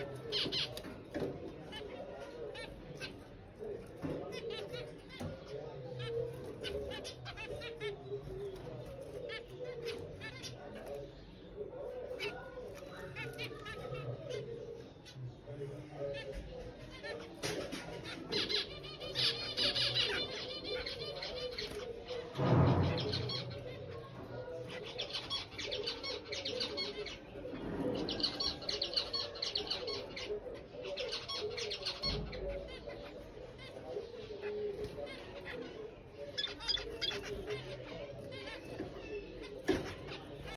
Ha ha ha!